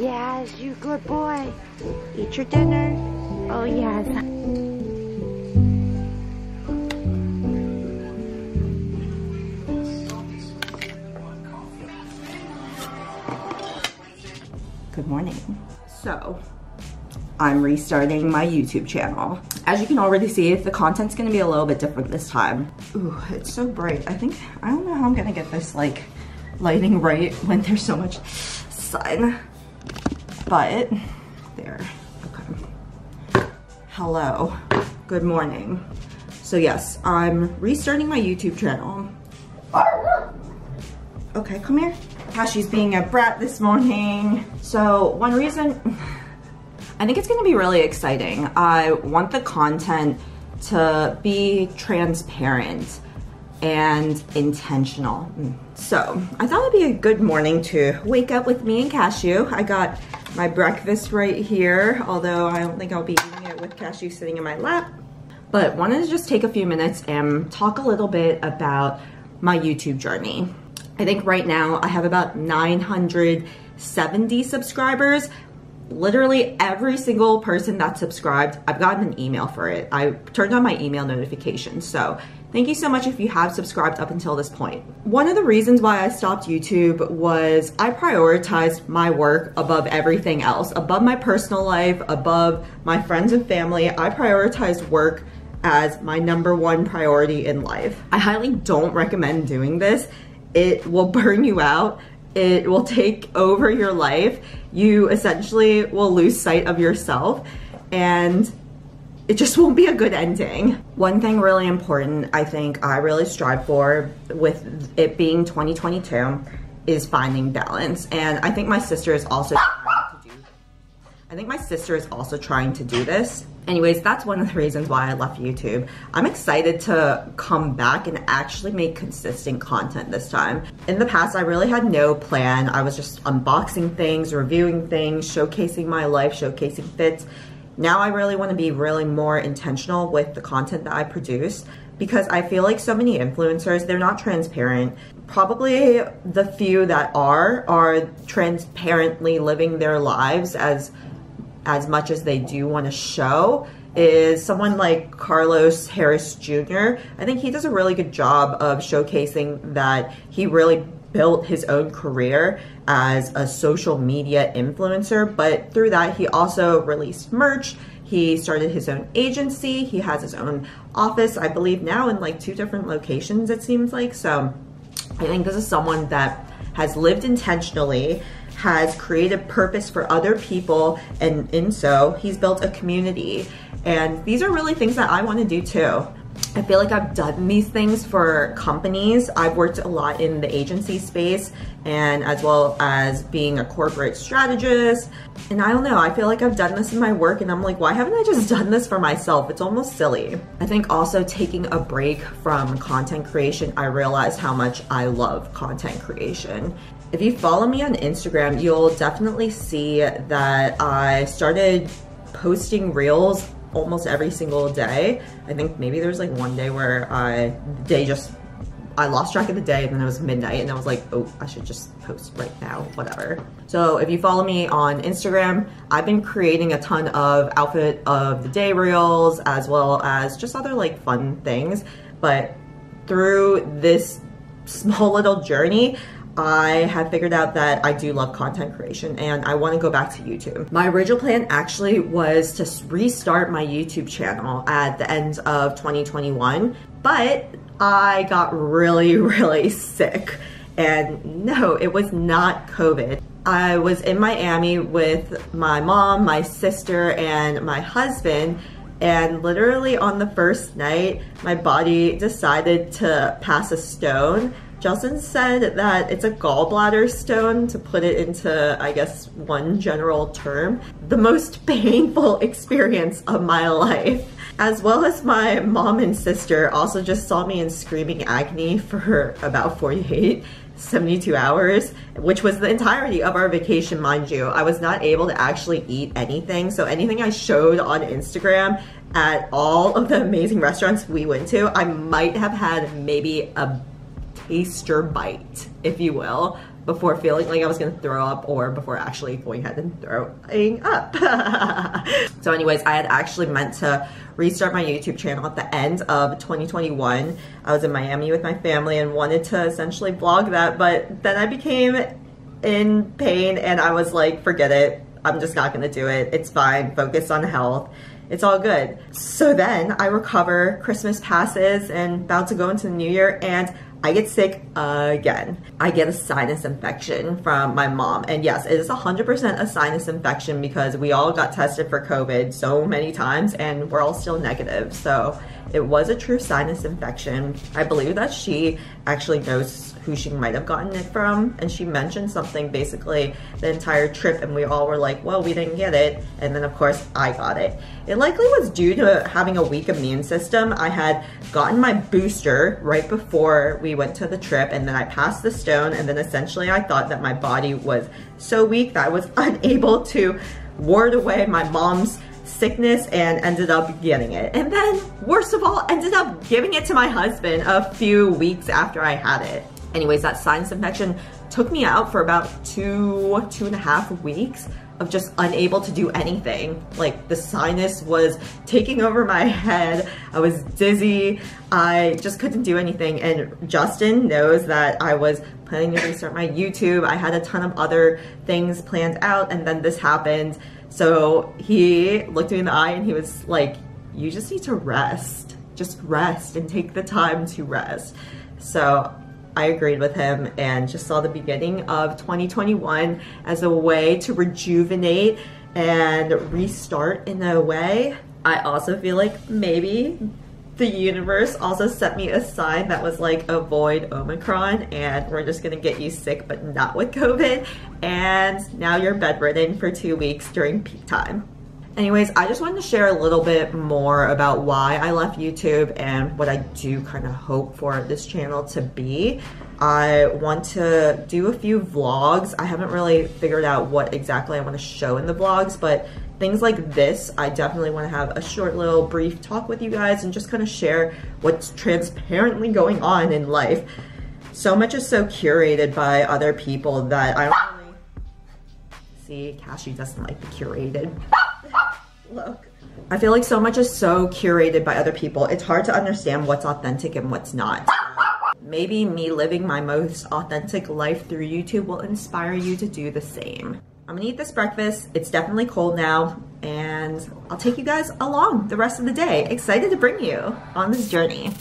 Yes, you good boy. Eat your dinner. Oh, yes. Good morning. So, I'm restarting my YouTube channel. As you can already see, the content's gonna be a little bit different this time. Ooh, it's so bright. I think, I don't know how I'm gonna get this like lighting right when there's so much sun. But, there, okay. Hello, good morning. So yes, I'm restarting my YouTube channel. Okay, come here. Cashy's being a brat this morning. So one reason, I think it's gonna be really exciting. I want the content to be transparent and intentional. So I thought it'd be a good morning to wake up with me and Cashew. I got my breakfast right here, although I don't think I'll be eating it with Cashew sitting in my lap. But wanted to just take a few minutes and talk a little bit about my YouTube journey. I think right now I have about 970 subscribers. Literally every single person that subscribed, I've gotten an email for it. I turned on my email notifications. So thank you so much if you have subscribed up until this point. One of the reasons why I stopped YouTube was I prioritized my work above everything else, above my personal life, above my friends and family. I prioritized work as my number one priority in life. I highly don't recommend doing this. It will burn you out. It will take over your life. You essentially will lose sight of yourself and it just won't be a good ending. One thing really important I think I really strive for with it being 2022 is finding balance. And I think my sister is also I think my sister is also trying to do this. Anyways, that's one of the reasons why I left YouTube. I'm excited to come back and actually make consistent content this time. In the past, I really had no plan. I was just unboxing things, reviewing things, showcasing my life, showcasing fits. Now I really want to be really more intentional with the content that I produce because I feel like so many influencers, they're not transparent. Probably the few that are, are transparently living their lives as as much as they do want to show is someone like Carlos Harris Jr. I think he does a really good job of showcasing that he really built his own career as a social media influencer, but through that, he also released merch. He started his own agency. He has his own office, I believe now in like two different locations, it seems like. So I think this is someone that has lived intentionally, has created purpose for other people, and in so, he's built a community. And these are really things that I want to do too. I feel like I've done these things for companies. I've worked a lot in the agency space and as well as being a corporate strategist. And I don't know, I feel like I've done this in my work and I'm like, why haven't I just done this for myself? It's almost silly. I think also taking a break from content creation, I realized how much I love content creation. If you follow me on Instagram, you'll definitely see that I started posting reels almost every single day. I think maybe there's like one day where I, day just, I lost track of the day and then it was midnight and I was like, oh, I should just post right now, whatever. So if you follow me on Instagram, I've been creating a ton of outfit of the day reels as well as just other like fun things. But through this small little journey, I have figured out that I do love content creation and I want to go back to YouTube. My original plan actually was to restart my YouTube channel at the end of 2021, but I got really, really sick. And no, it was not COVID. I was in Miami with my mom, my sister, and my husband. And literally on the first night, my body decided to pass a stone Justin said that it's a gallbladder stone to put it into, I guess, one general term. The most painful experience of my life. As well as my mom and sister also just saw me in screaming agony for about 48 72 hours, which was the entirety of our vacation, mind you. I was not able to actually eat anything. So anything I showed on Instagram at all of the amazing restaurants we went to, I might have had maybe a taster bite, if you will. before feeling like I was gonna throw up or before actually going ahead and throwing up. so anyways, I had actually meant to restart my YouTube channel at the end of 2021. I was in Miami with my family and wanted to essentially vlog that, but then I became in pain and I was like, forget it. I'm just not gonna do it. It's fine. Focus on health. It's all good. So then I recover, Christmas passes and about to go into the new year and I get sick again. I get a sinus infection from my mom. And yes, it is 100% a sinus infection because we all got tested for COVID so many times and we're all still negative. So it was a true sinus infection. I believe that she actually knows who she might have gotten it from and she mentioned something basically the entire trip and we all were like well we didn't get it. And then of course I got it. It likely was due to having a weak immune system. I had gotten my booster right before we went to the trip and then I passed the stone and then essentially I thought that my body was so weak that I was unable to ward away my mom's sickness and ended up getting it. And then, worst of all, ended up giving it to my husband a few weeks after I had it. Anyways, that sinus infection took me out for about two, two and a half weeks of just unable to do anything. Like the sinus was taking over my head. I was dizzy. I just couldn't do anything. And Justin knows that I was planning to restart my YouTube. I had a ton of other things planned out and then this happened. So he looked me in the eye and he was like, you just need to rest. Just rest and take the time to rest. So I agreed with him and just saw the beginning of 2021 as a way to rejuvenate and restart in a way. I also feel like maybe the universe also sent me a sign that was like avoid Omicron and we're just gonna get you sick but not with COVID and now you're bedridden for two weeks during peak time. Anyways, I just wanted to share a little bit more about why I left YouTube and what I do kind of hope for this channel to be. I want to do a few vlogs. I haven't really figured out what exactly I want to show in the vlogs, but things like this, I definitely want to have a short little brief talk with you guys and just kind of share what's transparently going on in life. So much is so curated by other people that I don't really see Cassie doesn't like the curated look. I feel like so much is so curated by other people. It's hard to understand what's authentic and what's not. Maybe me living my most authentic life through YouTube will inspire you to do the same. I'm gonna eat this breakfast. It's definitely cold now and I'll take you guys along the rest of the day. Excited to bring you on this journey.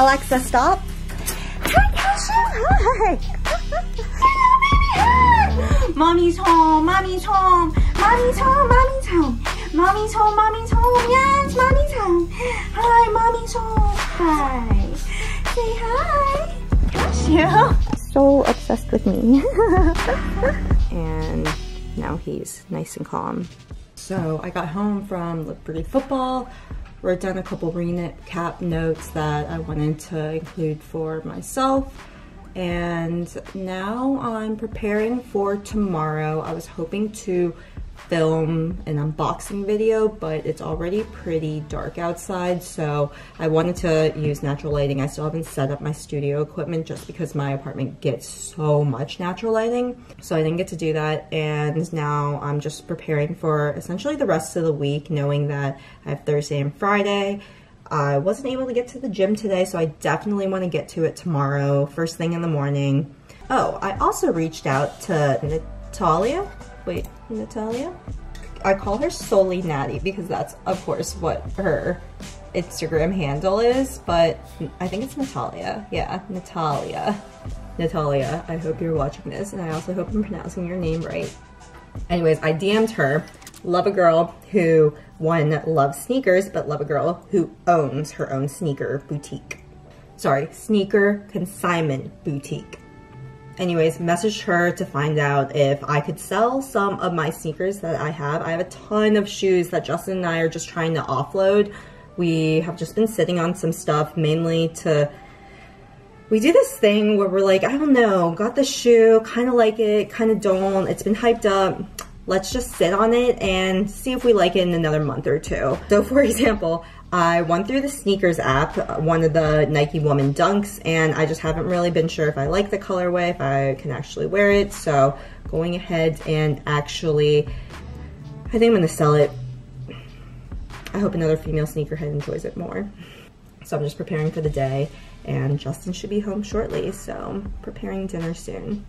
Alexa, stop. Hi, Cashew. Hi. Mommy's home. Mommy's home. Mommy's home. Mommy's home. Mommy's home. Mommy's home. Yes, Mommy's home. Hi, Mommy's home. Hi. Say hi. Cashew. So obsessed with me. and now he's nice and calm. So I got home from Live Breathe Futbol, wrote down a couple recap notes that I wanted to include for myself. And now I'm preparing for tomorrow. I was hoping to film an unboxing video, but it's already pretty dark outside, so I wanted to use natural lighting. I still haven't set up my studio equipment just because my apartment gets so much natural lighting, so I didn't get to do that, and now I'm just preparing for essentially the rest of the week, knowing that I have Thursday and Friday. I wasn't able to get to the gym today, so I definitely want to get to it tomorrow, first thing in the morning. Oh, I also reached out to Natalia wait, Natalia? I call her solely Natty because that's, of course, what her Instagram handle is, but I think it's Natalia. Yeah, Natalia. Natalia, I hope you're watching this, and I also hope I'm pronouncing your name right. Anyways, I DM'd her, love a girl who, one, loves sneakers, but love a girl who owns her own sneaker boutique. Sorry, sneaker consignment boutique anyways, messaged her to find out if I could sell some of my sneakers that I have. I have a ton of shoes that Justin and I are just trying to offload. We have just been sitting on some stuff mainly to we do this thing where we're like, I don't know, got the shoe, kind of like it, kind of don't. It's been hyped up. Let's just sit on it and see if we like it in another month or two. So for example, I went through the SNKRS app, one of the Nike Woman Dunks, and I just haven't really been sure if I like the colorway, if I can actually wear it. So going ahead and actually, I think I'm gonna sell it. I hope another female sneakerhead enjoys it more. So I'm just preparing for the day and Justin should be home shortly, so preparing dinner soon.